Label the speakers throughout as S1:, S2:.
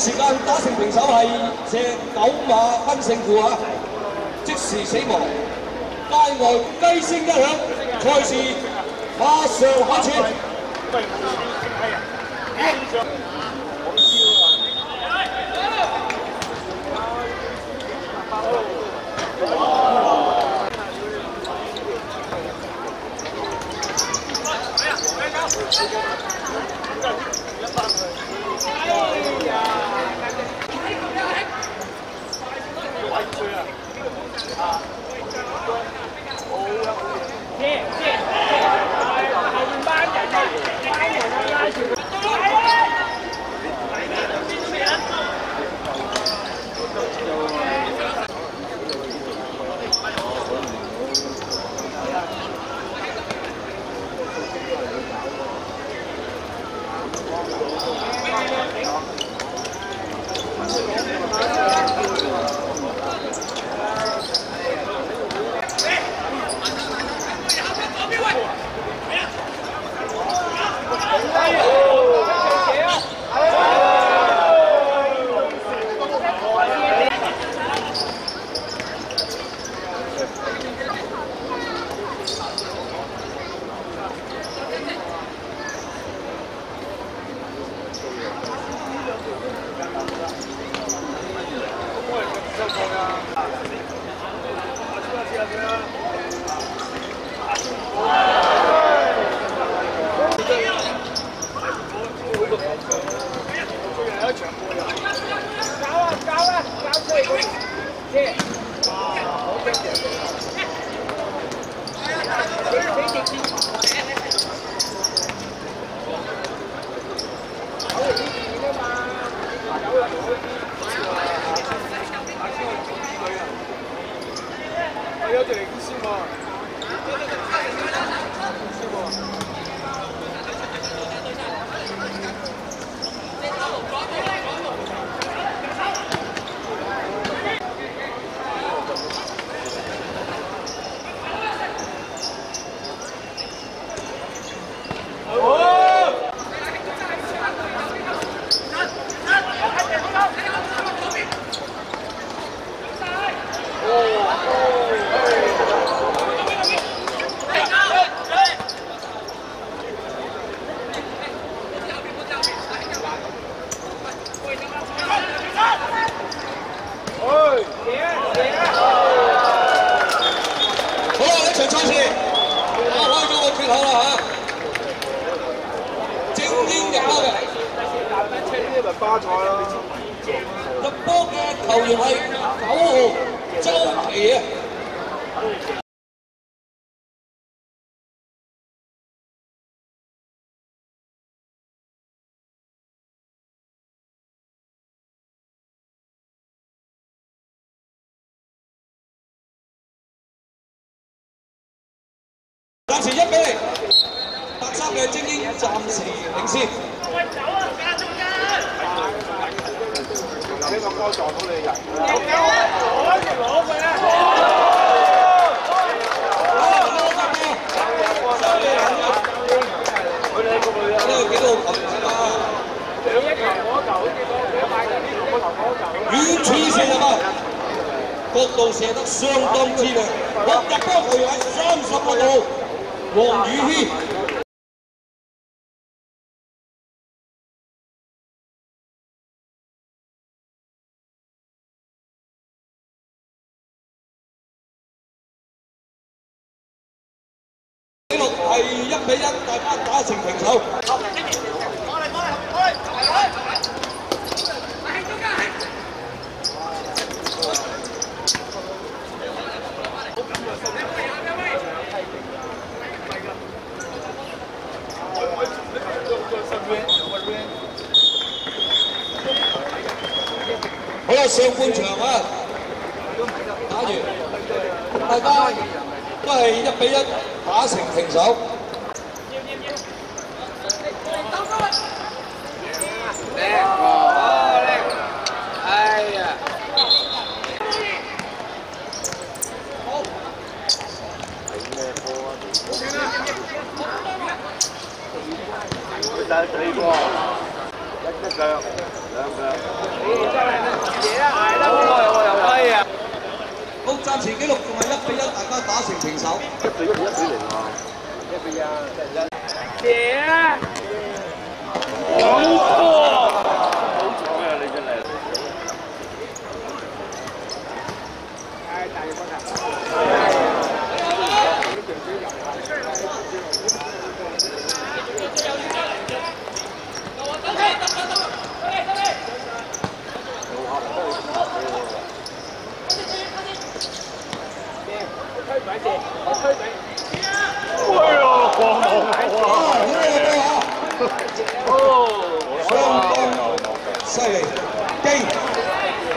S1: 時間打成平手係石九馬分勝負啊，即時死亡。街外雞聲一響，賽事馬上開始。好
S2: 巴塞咯，
S1: 入波嘅球員係九號周琦啊。暫時一比零，白衫嘅精英暫時領先。
S2: 呢個波撞到你人。佢哋個女啊，
S1: 呢個幾多球員啊？
S2: 兩一球嗰球好似個兩塊嗰啲個頭嗰球。
S1: 遠處射入啊！角度射得相當之靚，落入波球員係三十六號黃宇軒。一比一，大家打成平手。好啦，上半場啊，打完，大家都係一比一打成平手。
S2: 哎呀！係咩波啊？
S3: 佢打死個，一一腳兩腳。
S2: 嘢啦，捱得好耐喎，又係啊！
S1: 好，暫時紀錄仲係一比一，大家打成平手。
S3: 一比一，一比零啊！一比一，
S2: 嘢啊！
S3: 好彩啊！你真係。
S2: 唉，大個啦！
S1: 相當犀利，勁！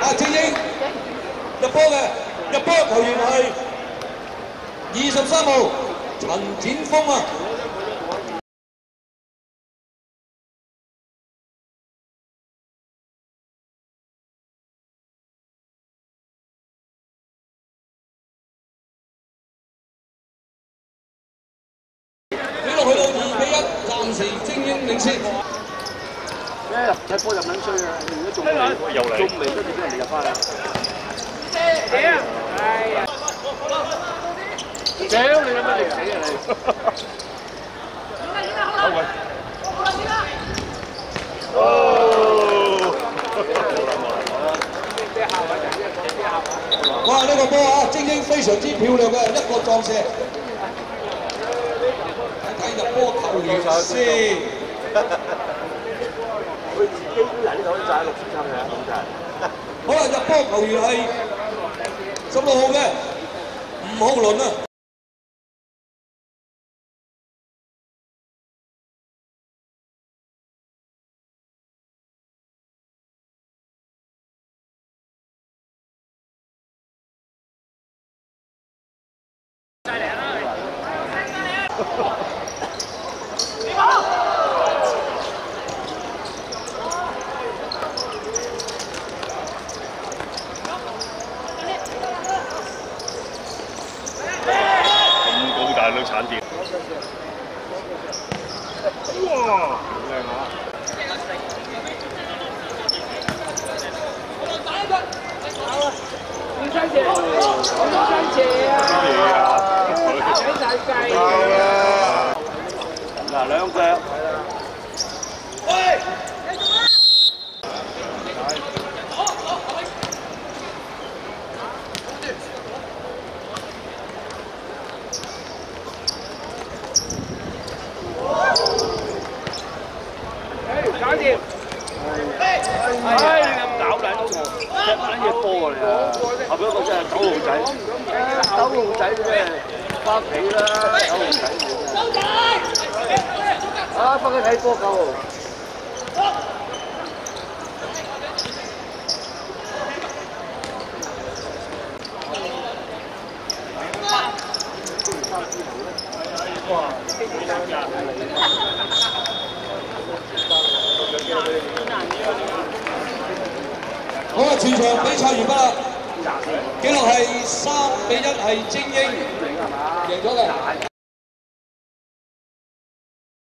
S1: 啊，精英入波嘅入波球员系二十三号陈展峰啊！比一，暫時精英領先。
S3: 咩踢波入撚衰啊！如果仲未又嚟，仲未跟住俾人哋入翻嚟。
S2: 嘢啊！哎呀！
S3: 屌你乜力死啊你！
S1: 哇！呢、個波啊，精英非常之漂亮嘅一個撞射。睇睇先。
S3: 佢自己啲人呢度就係六千三嘅，咁就係。
S1: 好啦，入波球員係十六號嘅吳浩倫啊。
S4: 哇！好靚啊！
S2: 唔使謝，唔使謝啊！打死晒雞啊！
S3: 嗱兩腳。
S2: 搞掂！
S3: 唉，你咁搞撚我，踢乜撚嘢波啊你啊！後邊一個真係九號仔，九號仔啫，翻屋企啦，九號仔你真係。啊，翻去睇波九號。
S1: 好啦，全場比賽完畢啦，紀錄係三比一係精英贏咗嘅。